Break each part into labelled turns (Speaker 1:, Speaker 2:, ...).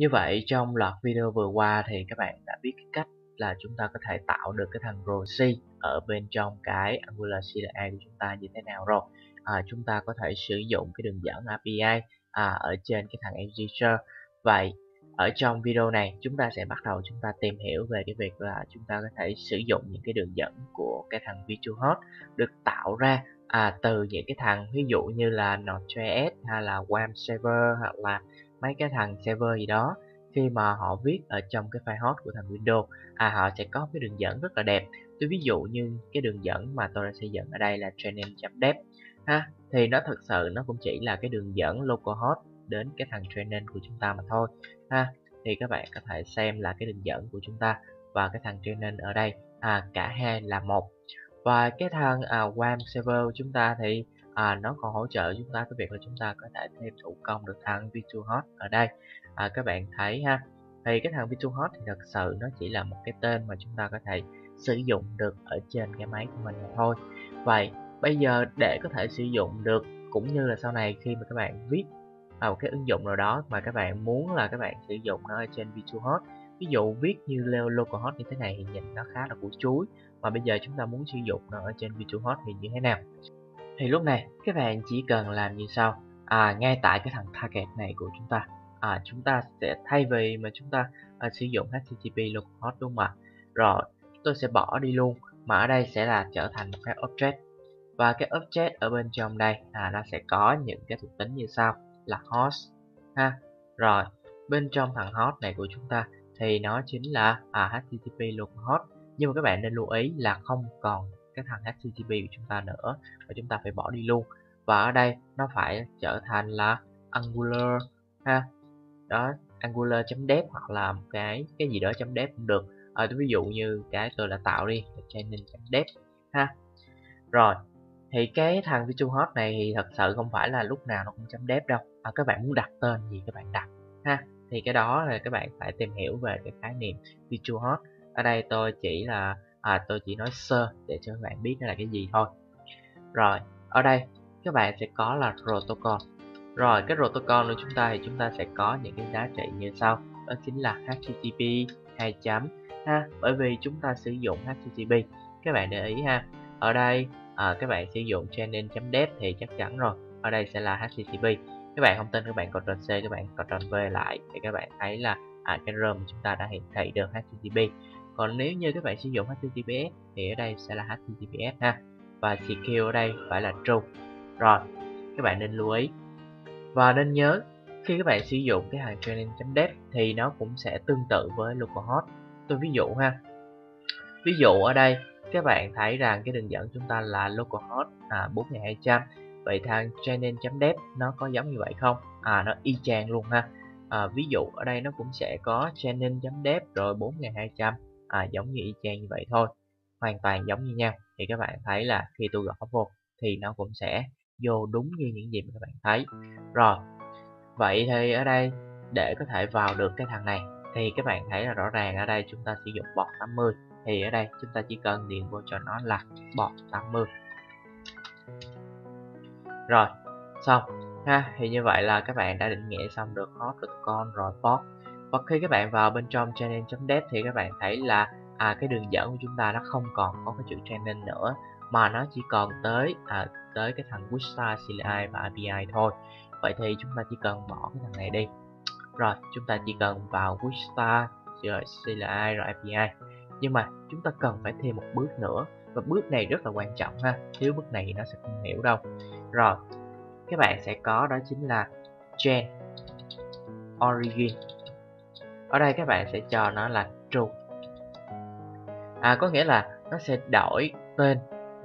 Speaker 1: Như vậy trong loạt video vừa qua thì các bạn đã biết cái cách là chúng ta có thể tạo được cái thằng ROSI ở bên trong cái Angular CLI của chúng ta như thế nào rồi. À, chúng ta có thể sử dụng cái đường dẫn API à, ở trên cái thằng Register. Vậy ở trong video này chúng ta sẽ bắt đầu chúng ta tìm hiểu về cái việc là chúng ta có thể sử dụng những cái đường dẫn của cái thằng VirtualHost được tạo ra à, từ những cái thằng ví dụ như là Node.js hay là WAM server hoặc là mấy cái thằng server gì đó khi mà họ viết ở trong cái file host của thằng Windows à họ sẽ có cái đường dẫn rất là đẹp. Tôi ví dụ như cái đường dẫn mà tôi đã xây dựng ở đây là training.dev ha thì nó thật sự nó cũng chỉ là cái đường dẫn localhost đến cái thằng training của chúng ta mà thôi. Ha thì các bạn có thể xem là cái đường dẫn của chúng ta và cái thằng training ở đây à, cả hai là một. Và cái thằng à, WAM server của chúng ta thì à, nó còn hỗ trợ chúng ta cái việc là chúng ta có thể thêm thủ công được thằng VirtualHost ở đây. À, các bạn thấy ha thì cái thằng VirtualHost thì thật sự nó chỉ là một cái tên mà chúng ta có thể sử dụng được ở trên cái máy của mình mà thôi. Vậy bây giờ để có thể sử dụng được cũng như là sau này khi mà các bạn viết vào cái ứng dụng nào đó mà các bạn muốn là các bạn sử dụng nó ở trên VirtualHost ví dụ viết như localhost như thế này thì nhìn nó khá là củ chuối. Mà bây giờ chúng ta muốn sử dụng nó ở trên VirtualHost thì như thế nào? Thì lúc này các bạn chỉ cần làm như sau. À, ngay tại cái thằng target này của chúng ta. À, chúng ta sẽ thay vì mà chúng ta à, sử dụng http localhost đúng không ạ? Rồi tôi sẽ bỏ đi luôn mà ở đây sẽ là trở thành một cái object. Và cái object ở bên trong đây à, nó sẽ có những cái thuộc tính như sau là host ha. Rồi bên trong thằng host này của chúng ta thì nó chính là à, http localhost nhưng mà các bạn nên lưu ý là không còn cái thằng http của chúng ta nữa và chúng ta phải bỏ đi luôn. Và ở đây nó phải trở thành là angular ha? Đó angular.dev hoặc là một cái cái gì đó .dev cũng được. À, ví dụ như cái tôi đã tạo đi là training.dev ha? Rồi thì cái thằng VirtualHost này thì thật sự không phải là lúc nào nó cũng chấm dev đâu. À, các bạn muốn đặt tên gì các bạn đặt ha? Thì cái đó là các bạn phải tìm hiểu về cái khái niệm VirtualHost ở đây tôi chỉ là à, tôi chỉ nói sơ để cho các bạn biết nó là cái gì thôi. Rồi ở đây các bạn sẽ có là protocol. Rồi cái protocol của chúng ta thì chúng ta sẽ có những cái giá trị như sau. Đó chính là http 2 chấm ha? Bởi vì chúng ta sử dụng http các bạn để ý ha ở đây à, các bạn sử dụng channel.dev thì chắc chắn rồi. Ở đây sẽ là http các bạn không tin các bạn Ctrl C các bạn Ctrl V lại thì các bạn thấy là à, cái rơm chúng ta đã hiển thị được http còn nếu như các bạn sử dụng https thì ở đây sẽ là https ha. Và secure ở đây phải là true. Rồi các bạn nên lưu ý. Và nên nhớ khi các bạn sử dụng cái hàng training.dev thì nó cũng sẽ tương tự với localhost tôi ví dụ ha. Ví dụ ở đây các bạn thấy rằng cái đường dẫn chúng ta là localhost à, 4200 vậy thằng training.dev nó có giống như vậy không? À nó y chang luôn ha. À, ví dụ ở đây nó cũng sẽ có training.dev rồi 4200 à, giống như y chang như vậy thôi. Hoàn toàn giống như nhau. Thì các bạn thấy là khi tôi gõ vô thì nó cũng sẽ vô đúng như những gì mà các bạn thấy. Rồi vậy thì ở đây để có thể vào được cái thằng này thì các bạn thấy là rõ ràng ở đây chúng ta sử dụng bọt 80 thì ở đây chúng ta chỉ cần điền vô cho nó là bọt 80 rồi xong. Ha thì như vậy là các bạn đã định nghĩa xong được hot con rồi port và khi các bạn vào bên trong channel.dev thì các bạn thấy là à, cái đường dẫn của chúng ta nó không còn có cái chữ channel nữa mà nó chỉ còn tới à, tới cái thằng Wishstar CLI và API thôi. Vậy thì chúng ta chỉ cần bỏ cái thằng này đi. Rồi chúng ta chỉ cần vào Wishstar rồi CLI rồi API nhưng mà chúng ta cần phải thêm một bước nữa. Và bước này rất là quan trọng ha thiếu bước này thì nó sẽ không hiểu đâu. Rồi các bạn sẽ có đó chính là gen origin ở đây các bạn sẽ cho nó là true. À có nghĩa là nó sẽ đổi tên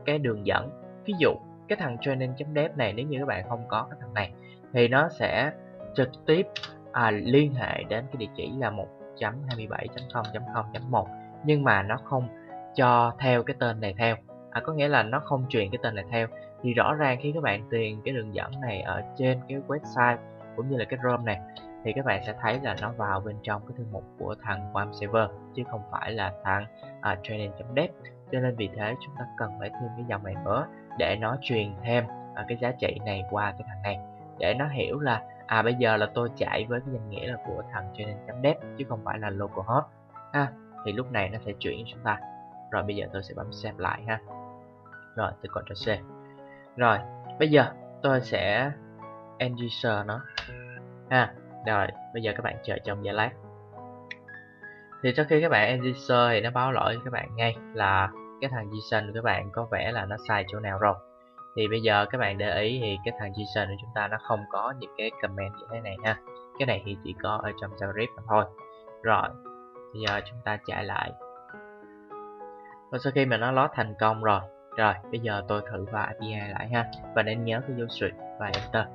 Speaker 1: cái đường dẫn. Ví dụ cái thằng training.dev này nếu như các bạn không có cái thằng này thì nó sẽ trực tiếp à, liên hệ đến cái địa chỉ là 1.27.0.0.1 nhưng mà nó không cho theo cái tên này theo. À, có nghĩa là nó không truyền cái tên này theo. Thì rõ ràng khi các bạn tiền cái đường dẫn này ở trên cái website cũng như là cái ROM này thì các bạn sẽ thấy là nó vào bên trong cái thư mục của thằng WAM server chứ không phải là thằng uh, training.dev cho nên vì thế chúng ta cần phải thêm cái dòng này nữa để nó truyền thêm uh, cái giá trị này qua cái thằng này. Để nó hiểu là à bây giờ là tôi chạy với cái danh nghĩa là của thằng training.dev chứ không phải là localhost ha thì lúc này nó sẽ chuyển cho chúng ta. Rồi bây giờ tôi sẽ bấm save lại ha. Rồi tôi Ctrl C. Rồi bây giờ tôi sẽ end user nó. Ha rồi, bây giờ các bạn chờ trong giây lát. Thì sau khi các bạn end thì nó báo lỗi các bạn ngay là cái thằng JSON của các bạn có vẻ là nó sai chỗ nào rồi. Thì bây giờ các bạn để ý thì cái thằng JSON của chúng ta nó không có những cái comment như thế này ha. Cái này thì chỉ có ở trong JavaScript mà thôi. Rồi, bây giờ chúng ta chạy lại. Và sau khi mà nó load thành công rồi rồi, bây giờ tôi thử vào API lại ha. Và nên nhớ cái dấu switch và enter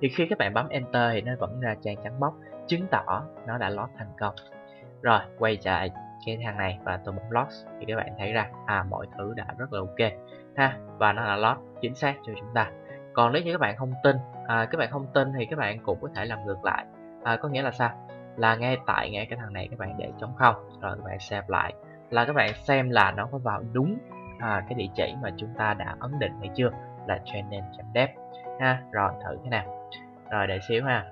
Speaker 1: thì khi các bạn bấm enter thì nó vẫn ra trang trắng bóc chứng tỏ nó đã lost thành công. Rồi quay trở lại cái thằng này và tôi bấm lost thì các bạn thấy ra à mọi thứ đã rất là ok. Ha và nó đã lost chính xác cho chúng ta. Còn nếu như các bạn không tin à, các bạn không tin thì các bạn cũng có thể làm ngược lại. À, có nghĩa là sao? Là ngay tại ngay cái thằng này các bạn để trống không rồi các bạn xem lại. Là các bạn xem là nó có vào đúng à, cái địa chỉ mà chúng ta đã ấn định hay chưa là training.dev ha. Rồi, thử cái nào. Rồi, để xíu ha.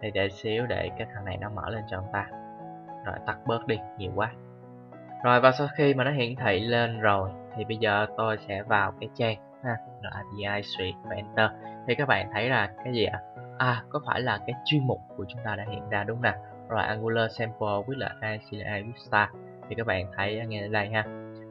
Speaker 1: Thì để xíu để cái thằng này nó mở lên cho chúng ta. Rồi, tắt bớt đi, nhiều quá. Rồi, và sau khi mà nó hiển thị lên rồi, thì bây giờ tôi sẽ vào cái trang ha, rồi API suite và enter. Thì các bạn thấy là cái gì ạ? À có phải là cái chuyên mục của chúng ta đã hiện ra, đúng nè rồi, Angular, sample với là with Star thì các bạn thấy nghe đây ha.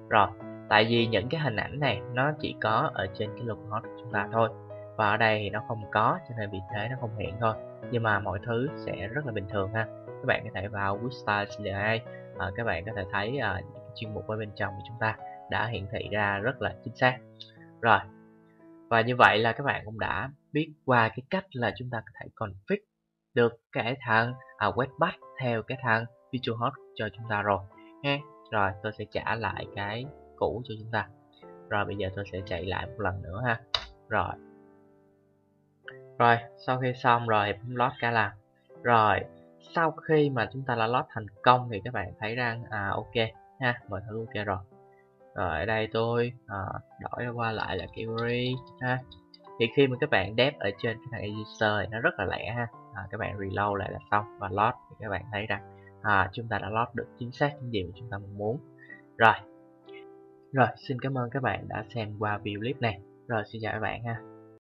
Speaker 1: Rồi, tại vì những cái hình ảnh này nó chỉ có ở trên cái localhost của chúng ta thôi và ở đây thì nó không có cho nên vì thế nó không hiện thôi. Nhưng mà mọi thứ sẽ rất là bình thường ha. Các bạn có thể vào Vista CLI à, các bạn có thể thấy à, những cái chuyên mục ở bên trong của chúng ta đã hiển thị ra rất là chính xác. Rồi và như vậy là các bạn cũng đã biết qua cái cách là chúng ta có thể config được cái thằng à, webpack theo cái thằng visualhost cho chúng ta rồi ha. Rồi tôi sẽ trả lại cái cũ cho chúng ta. Rồi bây giờ tôi sẽ chạy lại một lần nữa ha. Rồi rồi sau khi xong rồi bấm load cả làm rồi sau khi mà chúng ta đã load thành công thì các bạn thấy rằng à ok ha mọi thứ ok rồi. Rồi ở đây tôi à, đổi qua lại là query ha. Thì khi mà các bạn dev ở trên cái thằng user thì nó rất là lẹ ha. À, các bạn reload lại là xong và load thì các bạn thấy rằng à, chúng ta đã load được chính xác những gì mà chúng ta muốn. Rồi. Rồi xin cảm ơn các bạn đã xem qua video clip này. Rồi xin chào các bạn ha.